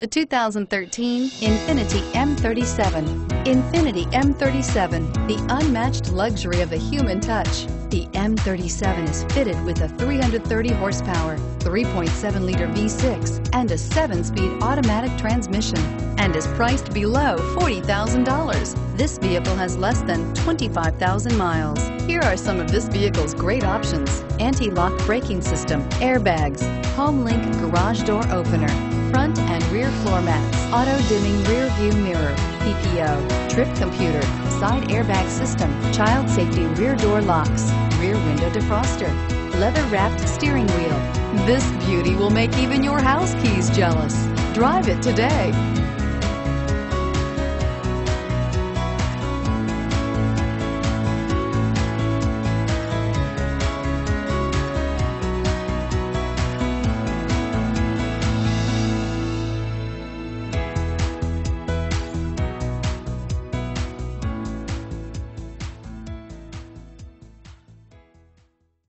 The 2013 Infiniti M37. Infiniti M37, the unmatched luxury of the human touch. The M37 is fitted with a 330 horsepower, 3.7-liter V6, and a 7-speed automatic transmission, and is priced below $40,000. This vehicle has less than 25,000 miles. Here are some of this vehicle's great options. Anti-lock braking system, airbags, home link garage door opener, front and rear floor mats, auto dimming rear view mirror, PPO, trip computer, side airbag system, child safety rear door locks, rear window defroster, leather wrapped steering wheel. This beauty will make even your house keys jealous. Drive it today.